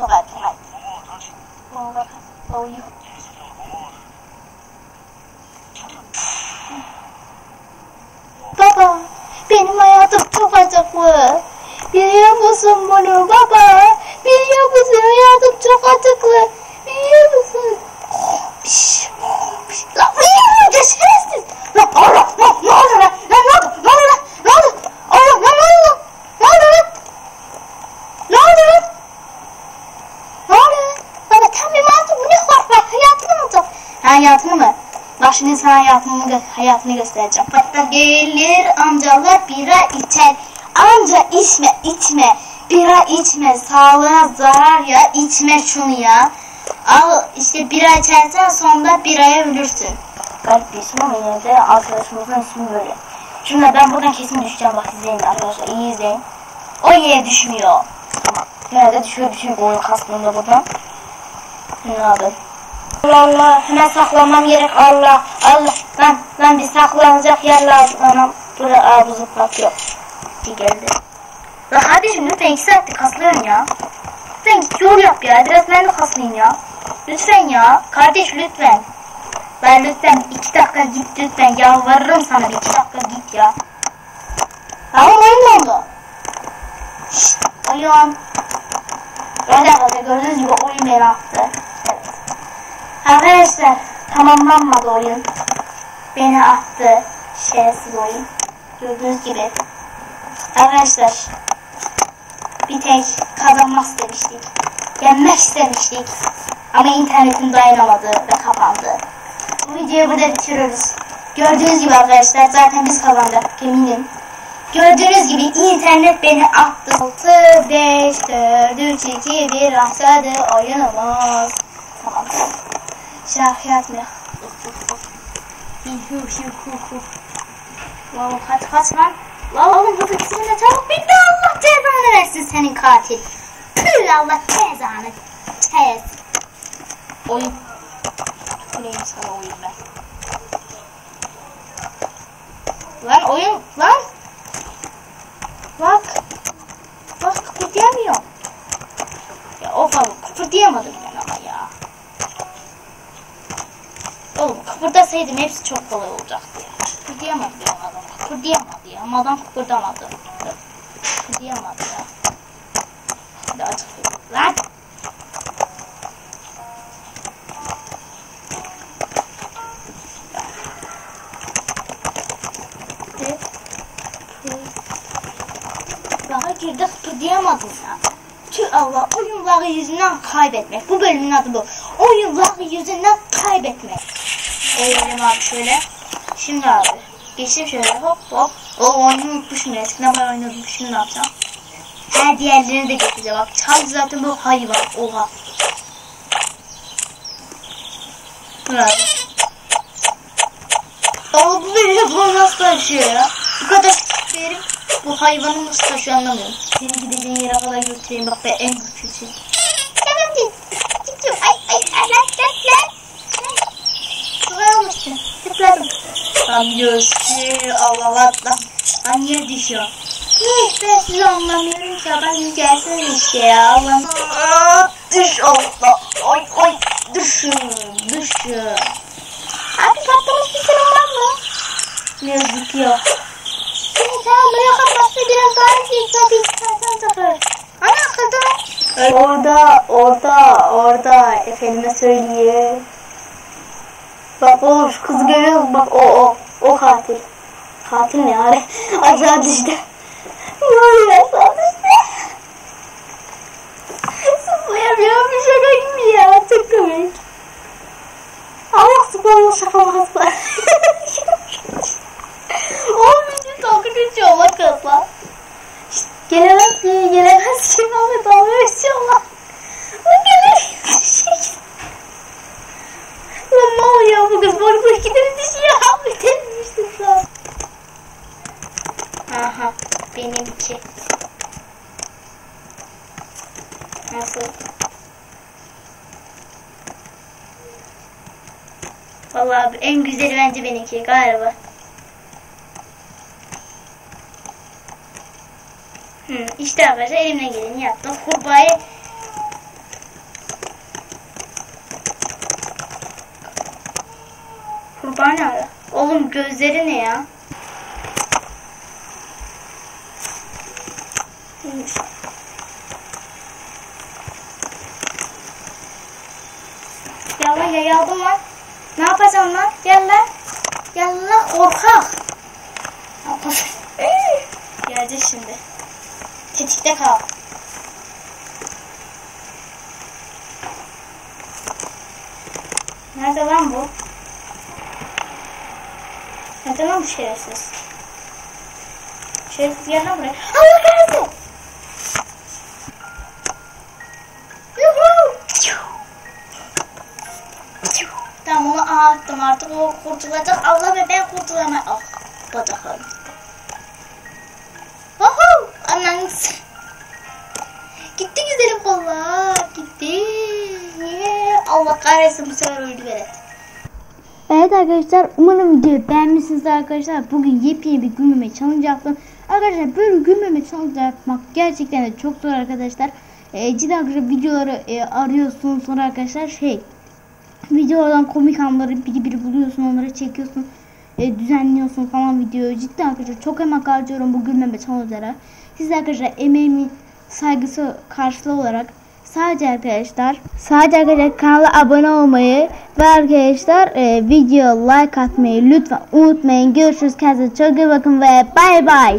tokat tokat. Baba uyuyor. Baba benim hayatım çok acıklı. Biliyor musun bunu baba? Biliyor musun hayatım çok acıklı. Biliyor musun? Piş, piş. Lan uyuyor şerefsiz. Lan Allah lan ne oldu lan? Lan ne oldu? Ne oldu lan? Ne oldu? Allah lan ne oldu lan? Ne oldu lan? Ne oldu lan? Ne oldu lan? Baba tam bir mantı bu ne var? Bak hayatını mı olacak? Hayatını mı? Bak şimdi sana hayatını, gö hayatını göstereceğim. Hatta gelir amcalar bira içer. Amca içme içme. Bira içme. Sağlığına zarar ya. içme şunu ya. Al işte bira içersen sonra biraya ölürsün. Garip bir isim ama yine de arkadaşımızın ismi böyle. Şimdi ben buradan kesin düşeceğim bak izleyin arkadaşlar iyi izleyin. O yere düşmüyor. Tamam. Nerede düşüyor düşüyor oyun kastığında buradan. Ne abi? Allah Allah hemen saklanmam gerek. Allah Allah. Lan lan bir saklanacak yer lazım. Anam buraya abi zıplak yok bir geldi. La kardeşim lütfen iki saattir kaslıyorum ya. Lütfen yol yap ya. Biraz ben de kaslayayım ya? Lütfen ya. Kardeş lütfen. Ben lütfen iki dakika git lütfen. Yalvarırım sana iki dakika git ya. Tamam oyun oldu? Şşt oyun. Öyle gördüğünüz gibi oyun beni Arkadaşlar tamamlanmadı oyun. Beni attı. Şerefsiz oyun. Gördüğünüz gibi. Arkadaşlar bir tek kazanmak istemiştik. Yenmek istemiştik. Ama internetim dayanamadı ve kapandı. Bu videoyu burada bitiriyoruz. Gördüğünüz gibi arkadaşlar zaten biz kazandık eminim. Gördüğünüz gibi internet beni attı. 6, 5, 4, 3, 2, 1 başladı oyunumuz. Tamam. Hu hu. Wow, kaç kaç lan. Lan oğlum hızlı gitsene çabuk bitti Allah cezanı versin senin katil. Tüh Allah cezanı. Tez. Oyun. Tüküreyim sana oyun ben. Lan oyun lan. Bak. Bak kıpırdayamıyorum. Ya of abi kıpırdayamadım ya. Oğlum kıpırdasaydım hepsi çok kolay olacaktı ya. Kıpırdayamadı ya adam. Kıpırdayamadı ya. Adam kıpırdamadı. Kıpırdayamadı ya. Hadi açık Lan! Daha girdi kıpırdayamadım ya. Tüh Allah oyunları yüzünden kaybetmek. Bu bölümün adı bu. Oyunları yüzünden kaybetmek. Eğlenelim abi şöyle. Şimdi abi. Geçtim şöyle hop hop. O oyunu unutmuşum ya. Eskiden ben oynuyordum. Şimdi ne yapacağım? Her diğerlerini de getireceğim. Bak çal zaten bu hayvan. Oha. Abi. Aa bu benim bu nasıl taşıyor ya? Bu kadar küçük bu hayvanı nasıl taşıyor anlamıyorum. Seni gideceğin yere kadar götüreyim bak ben en küçüğü. Tam göğsü Allah Allah lan. Lan niye düşüyor? Ne ben sizi anlamıyorum ki ben gelsene işte ya Allah'ım. Düş Allah. Ay ay düşün bir senin var mı? Ne yazık tamam buraya kapatsa biraz daha iyi tabii istersen takar. Ana kadın. Orada, orada, orada. Efendime söyleyeyim. Bak o şu kızı görüyor musun? Bak o, o, o katil. Katil ne yani? Aşağı düştü. Ne oluyor aşağı düştü? Zıplayamıyorum bir şaka gibi ya. Çok komik. Allah zıplamıyor şakamaz var. Oğlum bir dalga geçiyor bak kızla. İşte gelemez ki, gelemez ki. Abi dalga geçiyorlar. O gelemez. Lan ne oluyor bu kız? Boru boru gidip düşüyor. Abi delmiştim şu an. Aha benimki. Nasıl? Vallahi en güzeli bence benimki galiba. Hmm, işte arkadaşlar elimden geleni yaptım. Kurbağayı Kurbağa ne ara? Oğlum gözleri ne ya? Neymiş? Ya lan yayaldım lan. Ne yapacağım lan? Gel lan. Gel lan korkak. Ne yapacağım? Gelecek şimdi. Tetikte kal. Nerede lan bu? Lan bu şerefsiz? Şerefsiz gel lan buraya. Allah kahretsin! Tamam onu attım artık o kurtulacak. Allah ve ben kurtulamayacağım. Ah bacaklarım gitti. Oho! Ananız. Gitti güzelim kollar. Gitti. Allah kahretsin bu sefer öldü velet. Evet arkadaşlar umarım videoyu beğenmişsiniz arkadaşlar. Bugün yepyeni bir gülmeme challenge yaptım. Arkadaşlar böyle gülmeme challenge yapmak gerçekten de çok zor arkadaşlar. E, cidden arkadaşlar videoları e, arıyorsun sonra arkadaşlar şey videodan komik anları biri biri buluyorsun onları çekiyorsun e, düzenliyorsun falan videoyu cidden arkadaşlar çok emek harcıyorum bu gülmeme challenge'lara siz arkadaşlar emeğimin saygısı karşılığı olarak sadece arkadaşlar sadece arkadaşlar kanala abone olmayı ve arkadaşlar e, video like atmayı lütfen unutmayın. Görüşürüz. Kendinize çok iyi bakın ve bay bay